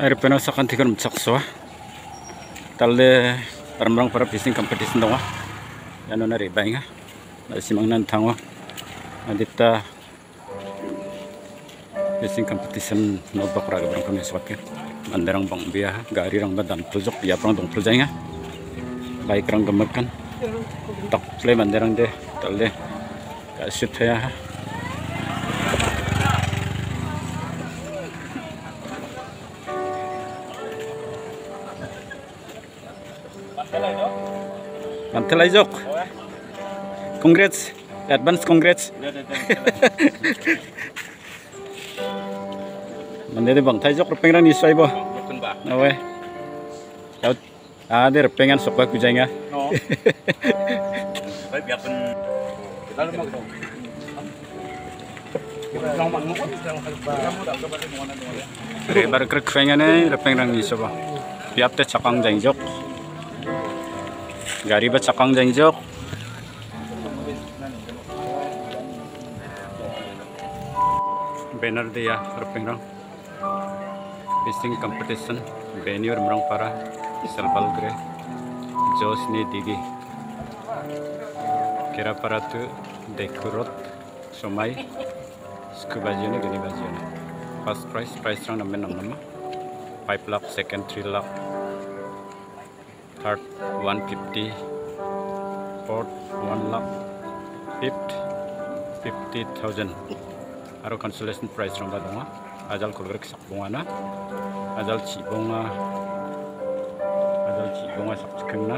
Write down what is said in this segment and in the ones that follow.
air panas akan tinggal mencak suah tali perempuan para bising kompetisi dong wah. Ya nona riba ya masih mengenang tang wah. Nanti kita bising kompetisi nombok raga orang kami suat ya mandarang bang biaya gari orang badan tujuk ya orang dong tujuh ya baik orang gemerkan. Tak play mandarang deh tali kasih ya. Telajok. Congrats. Advance congrats. Mandiri bang Telajok pengen ni swai bo. Nawe. kau ada dia sok sokwa kujanya. No. Baik biarpun kita lu mau. Rebar krek fengane repeng rang ni soba. Biap te chakang. Gari ba chakang jang jok. Banner dia rupeng rang. Fishing competition venue merang para Salbalgre Jos ni digi kira para tu dekurot somai scuba gini bajene first price price rang namen nam nama 5 lakh second 3 lakh third 150 fourth 1 lakh fifth 50,000 아로 컨설레이션 프라이스 정도 동아 아잘 고르게 삭봉하나? 아잘 지봉아 아잘 지봉아 삭축나?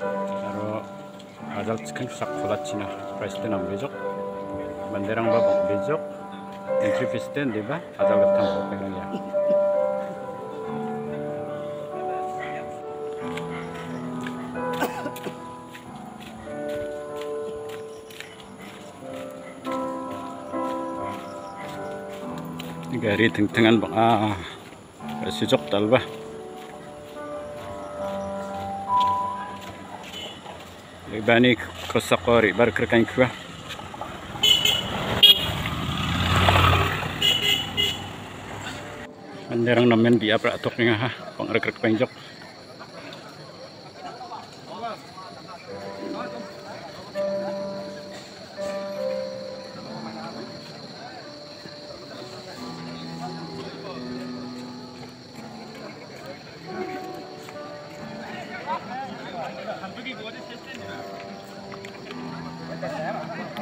아로 아잘 치킨 삭폴라치나? 프라이스 때 남겨줘 만대랑 밥 먹겨줘 엔트리 피스 때 네바 아잘 같은 거 빼는 거야 gari teng-tengan bang ah sejok talba Ibani kosakori bar kerkain kua Manderang namen biya pra atok nga ha pang rekrek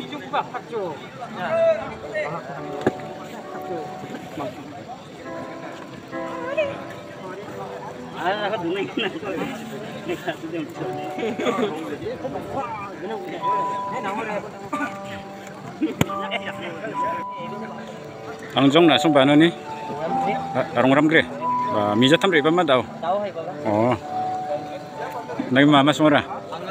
이중 박 학교. Ah, nak dunay na ko. Nagsabi din ko. Angjong na sung bano ni? Arong ram kre. Mija tam re ba daw. Tahu hai baba. Oh. Nagi mama sumara.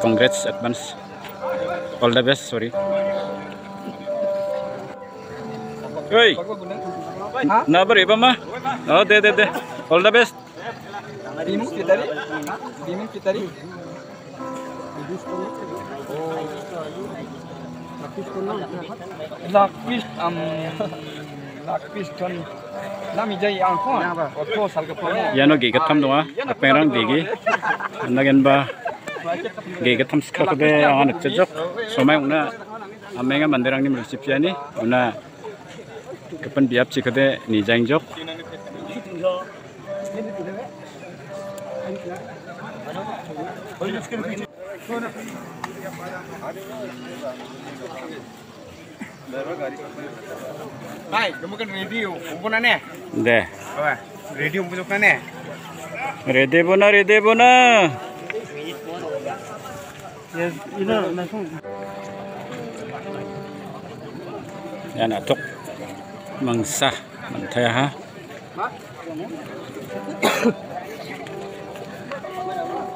congrats advance all the best sorry Hey, nabar ba ma Oh, de de de. All the best. Dimin kita tadi. Dimin kita tadi. Lakpis am um, lakpis ton um, nami jai angkon. Um, Otto salga pon. Yano gi katam doa. Ya Apa yang gigi? Nagen ba गेगे थम्स खखबे आन चजो समय उना अमेंगा मंदिरांगनि मुनिसिपियानि उना कपन बियाप चिखदे निजांग जोक Baik, kamu kan ready umpunannya? Deh. Apa? Ready umpunannya? Ready bona, ready bona. Yes, you know, my phone. Yan atok. Mangsa, mantaya ha.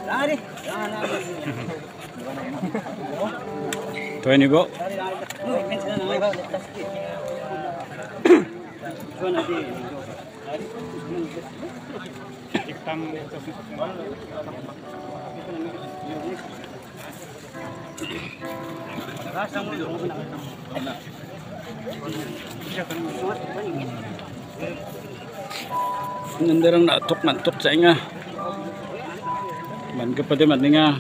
Lari. Tuan ibu. Iktam Nandirang natok natok sa inga. Man ka pa di man nga.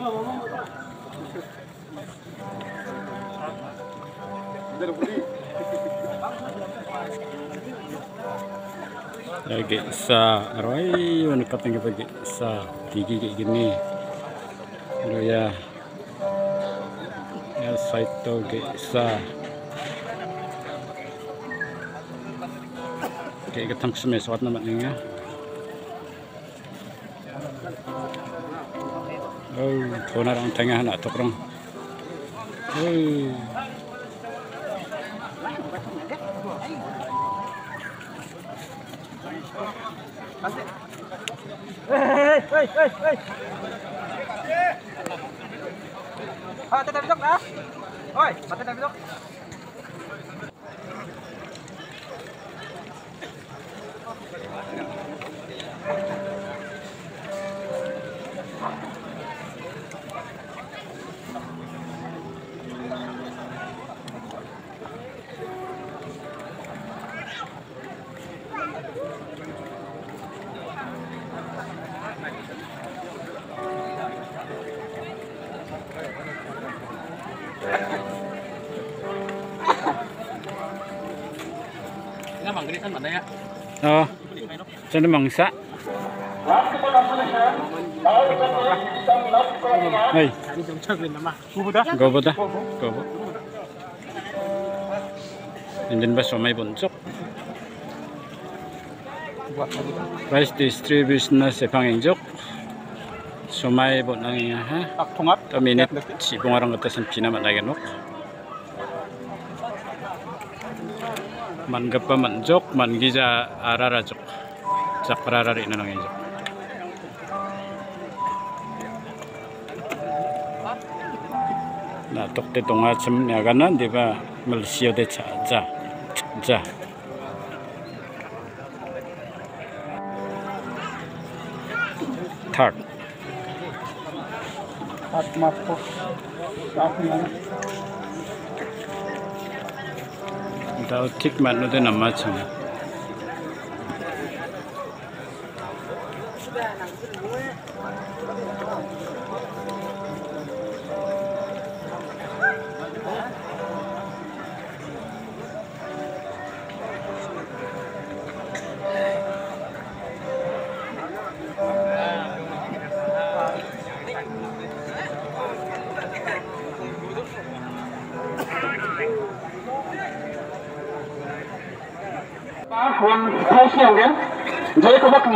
ya kayak sa rai nekat yang kayak sa tinggi kayak gini. Aduh ya. Ya saito kayak sa. Kayak ketang semes nama ya Ừ, thôi thôn nào đang thành hàng ừ. đã tập rong ừ Hey, hey, hey, hey. Ah, tetap besok dah. Oi, patah dah besok. thân bản đây. Ờ. Cho nó bằng sẵn. Này. Gobota. Gobota. Indian bus may bunsok. price distribution na sepang injok. Sumay bon ang ha. Taminit si bungarang katasan cái ganok. man gapa man jok man giza arara jok. Sakrara rin na lang jok na tok te tonga chim ne ga nan de ba malaysia de cha cha cha. Thak. Atma ko Tik man no din nama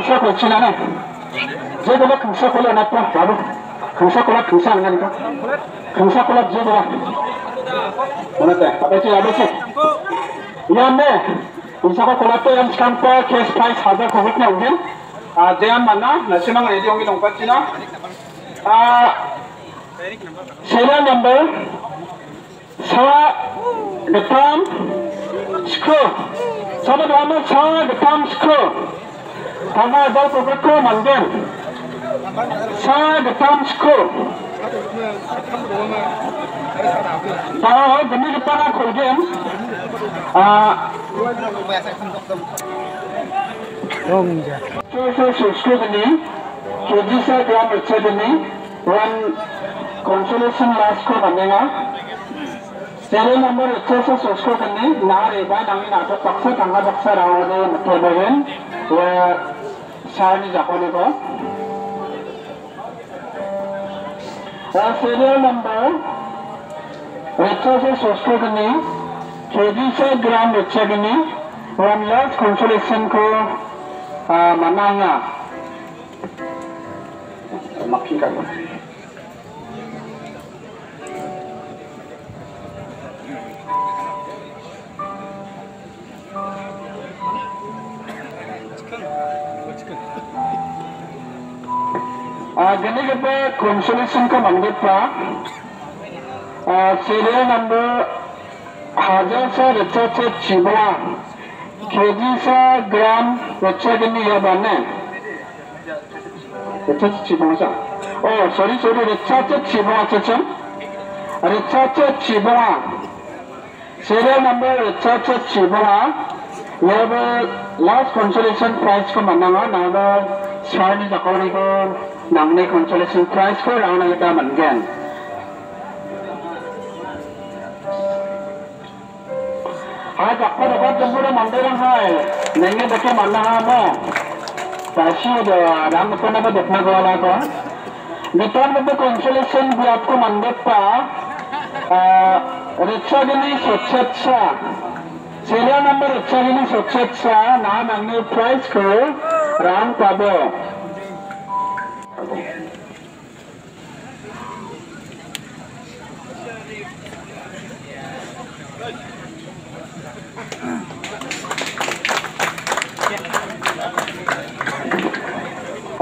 금세 골치 나네 제보다 금세 골라 놨다. 바보 금세 골라 금세 안 가니까. 금세 골라 제보다 원했대 아버지 아버지. 이안네 인사가 골랐다 양 참파 케스 파이 사자 거기 나 우리 아 대한 만나? 나 심한 애디 용기 동빠지나? 아 세라 넘버. 사 대탐 스코 사바 다음은 사 대탐 스코 kama za ku ga ko mangan sa da tamsko ta ga mi ta na ko gen a dong ja so the am academy one consolation last ko banega channel number अच्छे से চাইনি যাব লাগিব serial number উচ্চশো ষষ্ঠগিনি চৌবিশে গ্রাম উচ্চগিনি वन लाख कंसोलेशन को मनाया मक्खी का number hajar sa recharge chibla kg sa gram recharge ni ya bane recharge chibla sa oh sorry sorry recharge chibla cha recharge chibla serial number recharge chibla ya ba last consolation prize ko mananga na ba sarni jakoni ko mangen आज आपको देखा पूरे मंदिर है। नहीं देखे मानना है राम को वाला कंसोलेशन भी आपको मंदिर का रिक्शा गिनी स्वच्छता सीरियल नंबर रिक्शा गिनी स्वच्छता नाम प्राइस को राम पाबो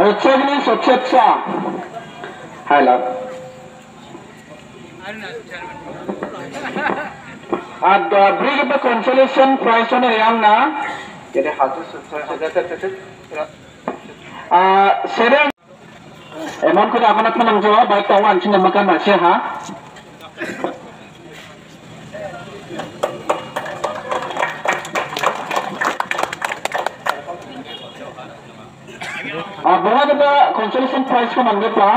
Retrieving is a chip song. Hello. At the bridge of the consolation prize on a young now. Get a house. Seven. Emang kita akan akan mencoba baik tahu anjing yang makan masih ha. Ah, bunga kita consolation prize ko manggap pa.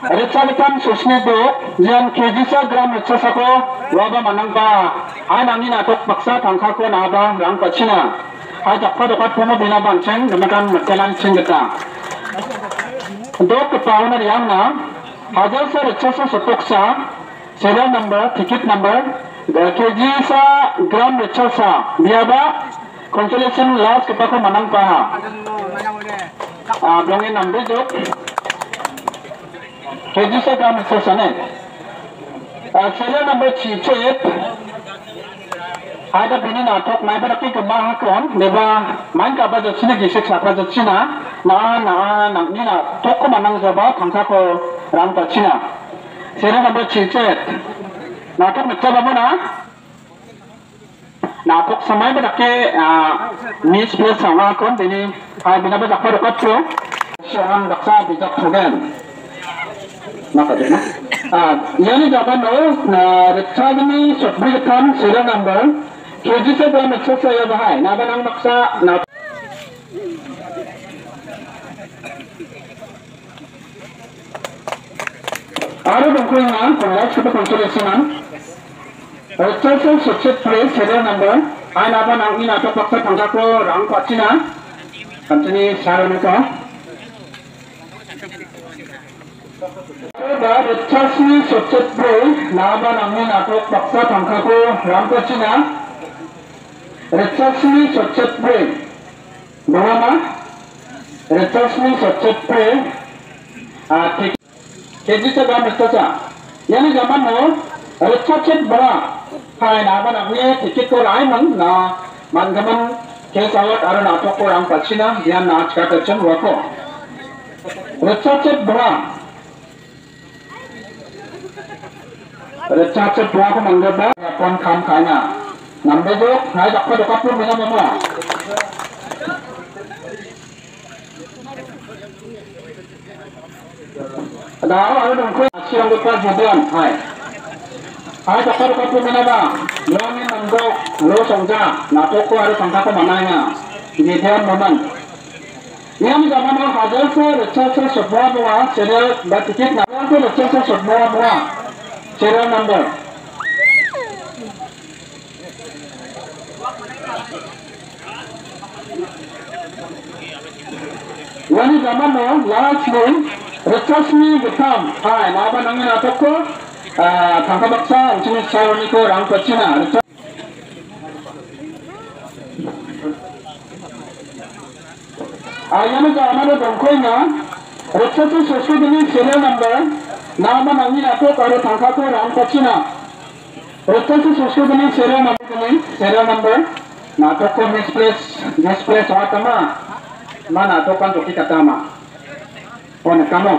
Recalitan susni do, jian kejisa gram recasa ko, waba manang ba, ay nangin atok paksa tangka ko na ba, rang pachina. Ay dakpa dapat pumo binabanceng, damakan magkalan singgata. Dok kepala na yang na, hajar sa recasa sotok sa, serial number, ticket number, kejisa gram recasa, dia ba, consolation last kapako manang pa. Ah, blongin number है number cicet ada bini natok mai berarti ke mah kon leba main ka baca sini gisik sapa baca cina na na na ni na tok ko manang jaba thangsa ko ram ta cina serial number cicet natok macam apa na नाटक समय में रखे news place समा कौन देने five बिना बस अखबार कब चो शरण रक्षा बिजक थोगन ना करते ना यानी जब हम लोग रक्षा दिनी सब्जी काम सीरियल नंबर केजी से बड़ा मिक्सर से ये बहाय ना बनाऊं नक्शा ना आरो दंखों यहाँ Punjab super consolation dongko yang penglas kita konsolation recharging software serial number ai na banang ini atau paksa tangka ko rang pachina kantini sarana ka Recharging software nama namanya natok paksa tangka ko rang pachina recharging software bahwa recharging software ah ठीक keji phải nào mà nào thì chết tôi lại mắng nó mắng cái mắng cái sao ở đó nào cho cô làm phát sinh á giờ nào cả cái chân vợ cô rồi cha chết bra rồi cha chết bra có mắng được bra con khám khai nhà. Nằm đây chứ hai đọc cái được cắp luôn mình không mà đó, ở đồng quê siêu được qua dù đơn phải आज अपार cup मेनाबा। लोंगे नंगो लो संजा नाटक को आरो संखा को मनाया। जेथेन मनन यम जमन हज़ार से रचा से सभा बवा चले बा टिकट नावा से रचा से सभा बवा चेरा नंबर। वन जमन लास्ट में रचस्मी गुथम हाय, नाबा नंगे नाटक। को 아, 방사박사 우측에 차오르고 랑커치나 아르타 आयाम जामानो दंखोना रक्षक संस्कृति सेलो नंबर नाम नांगी नाको और थाखा को राम पक्षिना रक्षक संस्कृति सेलो नंबर में सेलो नंबर नाटक को मिसप्लेस मिसप्लेस वातमा मा नाटक का जोकी कतामा और नकामो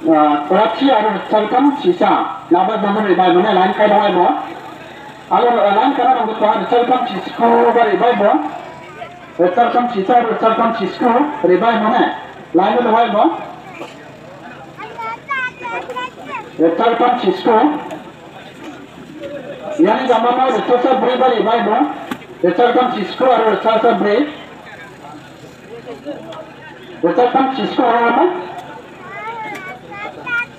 Rachi aru cangkam sisa. Nama zaman ribai mana lain kau dawai bo. Alu lain kau dawai tuan cangkam sisku ribai bo. Cangkam sisa aru cangkam sisku ribai mana lain kau dawai bo. Cangkam sisku. Yani zaman mau retosa beri beri ribai bo. Cangkam sisku aru retosa beri. Cangkam sisku aru apa?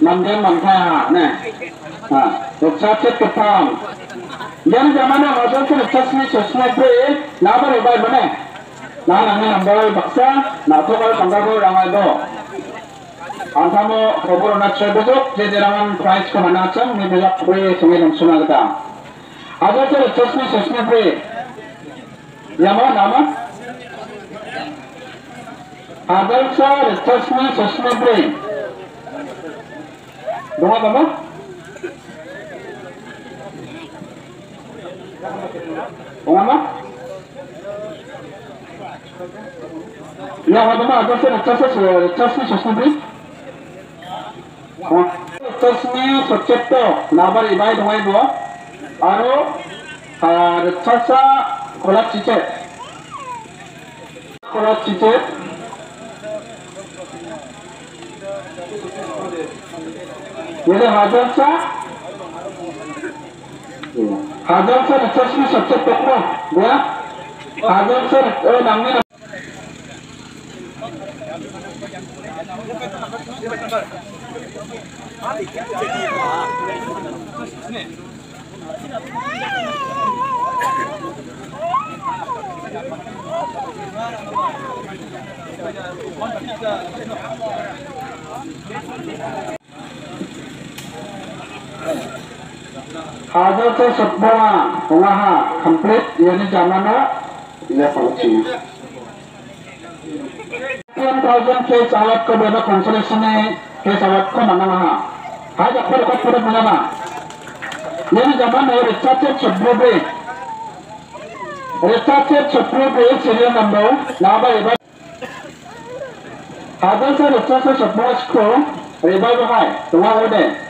mandan manta ne rukhsat tutam yan zamana mazal ko rukhsat ne chasna pe labar ubai bane na na ne nambal baksa na to ko sanga ko rangai do আসামো খবর নাচ্ছে বুঝুক যে যেরকম price কো মানাচ্ছেন নি বুঝা করে সঙ্গে শোনা গেতাম আগে তো চশমে চশমে পে ইয়ামা নামা আদর্শ চশমে চশমে পে Doha Baba Omama Non, Baba, attention, attention, c'est le chasse sur son bris. Tasmiu sur Chepto, là-bas, il va y avoir. Aro, le chasse, collapse, chichet. Collapse, chichet. Jadi hajar sa hajar sa research में सबसे पहले गया हाजर से ओ नामने हाजर से सब्बा वहाँ complete यानी जमाना। ले पहुँची टेन थाउज़ेंड के चावत को बेबा कंसोलेशन के चावत को मना वहाँ आज अपर को पूरा मना ना यानी जमाना रिचार्ज सब्बो बे रिचार्ज सब्बो बे सीरियल नंबर लाभा एबा हाजर से रिचार्ज सब्बो को रेबा बहाय तुम्हारा होदे Saya lepas saya puas kali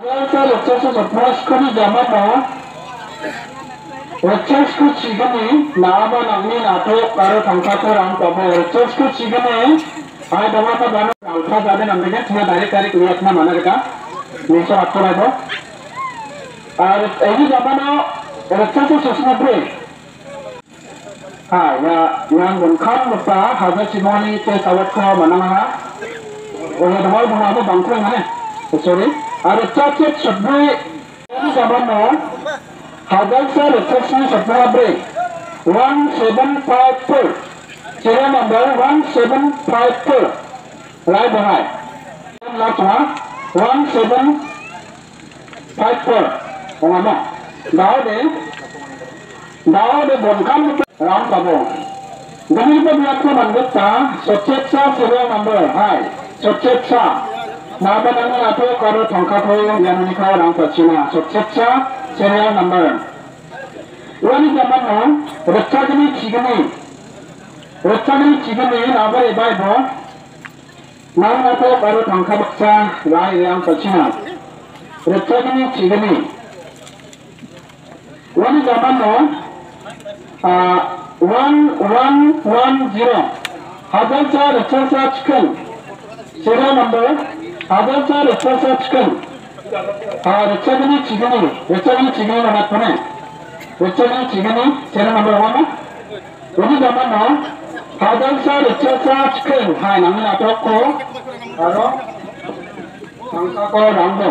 लक्षासोबत परस्परी जमाता रक्षसखौ सिगोनि नाबा नांनि नाथो आरो थांखाखौ रां पाबो रक्षसखौ सिगोनि आय दमाता दानो रांखा जादों नांदों थोड़ा डायरेक्ट डायरेक्ट रुवातना मानो रेखा नोंसोर हाथखौ नायबो आरो एनि जमानाव रक्षसखौ सोसनाब्रै हाँ या यहाँ गनखाम मुता हाजा सिमानी के Oya dawal bunga apa bangko ngane sorry Ada cacat sebuah ini zaman no. Hadal sa research sebuah break. One seven five four. Serial number one seven five four. Right behind. Last one one seven five four. Pengama. Dah deh. Dah deh bonkan ram kamu. Demi pembiakan anggota, socetsa serial number hai. Socetsa. 나아가당은 앞에 거를 정카포용 야누니카에 랑서 지나 적체차 제리아 넘버 우리 잠만요 럭차그니 지금이 럭차그니 지금이 나버 에바이보 나은 앞에 거를 정카복차 라이 랑서 지나 럭차그니 지금이 우리 잠만요 아1110 하단차 럭차차 치킨 제리아 넘버 అభివృద్ధి రిసోర్సర్చుకొని ఆ వెచ్చని చిగుని వెచ్చని చిగుని అనర్థమే వెచ్చని చిగుని చిన్న అనుభవం ಒಂದು ಗಮನ ಹದಲ್ sir ಎಚ್ಚರಿಸಾಚ್ಕೇನ್ ಹಾ ನಮ್ಮ ನಾಟಕಕ್ಕೂ ಯಾರೋ ಸಂಕಕೋ ರಾಮ್ದು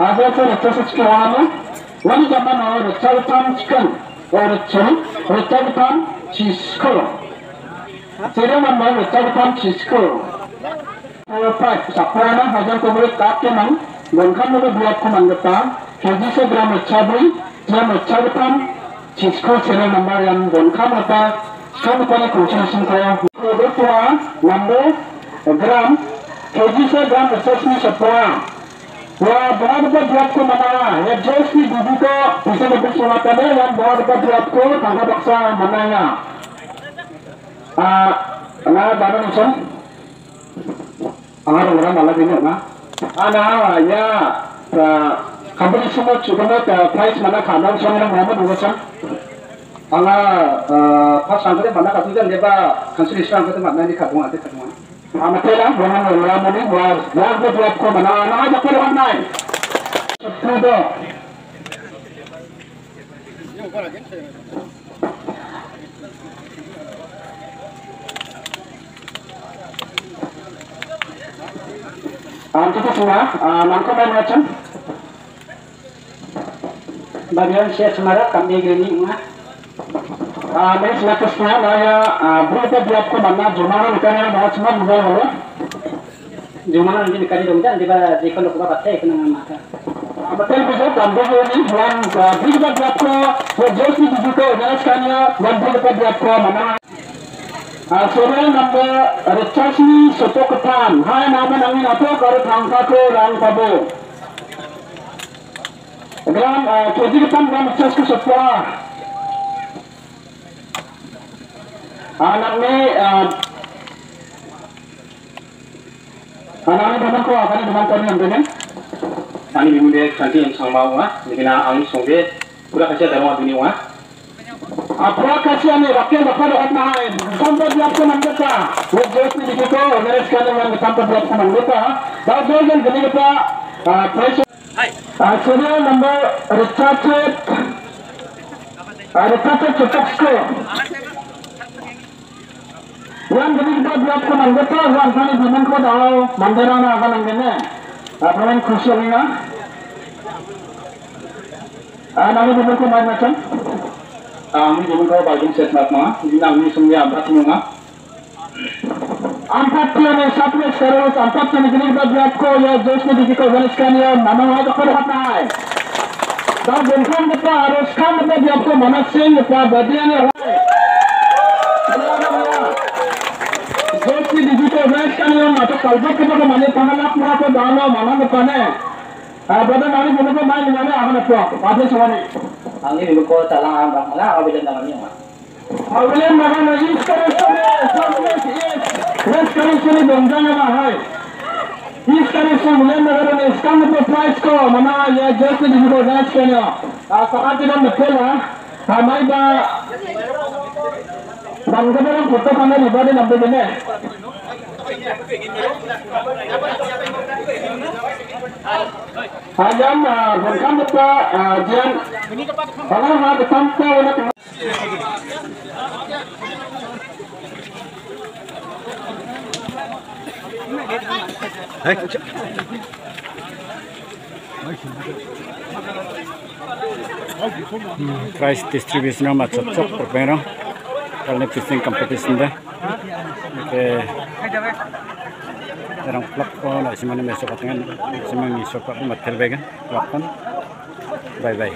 ಹದಲ್ ಸರ್ ಎಚ್ಚರಿಸಾಚ್ಕೇವಾನು ಒಂದು ಗಮನ ಎಚ್ಚರಿಸಾಚ್ಕೇನ್ ಅವರು ಚಿ ಎಚ್ಚರಿಸಾಚ್ಕೇನ್ जेरोमोन मैं मेचाबुथाम चिसखौ प्राय साफ्राना हज़ार कमरे काट के मन गनखामनोबो बिराद खमानगोता केजिसे ग्राम मेचाबै जे मेचाबुथाम चिसखौ सेरो नंबर यान गनखामोता सोमकोने कंसेशन खाया हुबोतोआ नंबर ग्राम केजिसे ग्राम मेचाबनि सप्रा वह बहुत बड़ा ड्रॉप को मनाया या जोश की दीदी को उसे नब्बे सोना पहले या बहुत बड़ा ड्रॉप को धागा बक्सा मनाया na bana mo sa angaro ora mala bino na ana ya ta kabri sumo chugana ta price mana khana sa mana mo mo sa anga pa sangre mana ka tuja leba kansri sa ka mana ni ka bunga Antika semua, eh, mangko main macam. Bagian saya semara kami gini mah. mereka selaku semua, saya eh, berita buat ko mana jumlah yang bahas semua mudah holo. Jumlah yang dikali dong jika jika lo kuba pakai kena mata. Eh, betul betul, tambah ini bukan berita buat ko, berjaya di dijuto, jelaskannya, bukan berita buat mana. Ah, Sorong number uh, Richardson Sotoketan. Hai nama nangin apa kalau tangka ke rang tabu. Gram kerja ketan gram Richardson Anak ah, anak ni uh, ah, teman kau, anak teman kau ni? Ani cantik yang sama wah, ni kena angin songge. Kurang kerja dalam dunia wah. Na Nami zaman ko main macam ang hindi mo ko bagong set map mga hindi na ang sumya abrat mo nga empat tiada satu serius empat tiada gini buat ko ya jos ni dikit kau jelaskan ya nama ada kau dapat naik dan bukan kita harus kan kita dia ko mana sih kita bagian ya jos ni dikit kau jelaskan ya atau kalau kita ko mana tangan nak murah ko dana mana kita ne Badan nari guna ko main mana akan apa? Apa semua ang Ayam bukan kita ajan. Kalau mah bukan kita nak. Price distribution macam cocok perpenang. 헬렌 피싱 컴페티션인데 이렇게 이런 플랫폼 아시면 매수 같은 건 지금 이쇼 플랫폼 마텔 베겐 플랫폼 바이바이.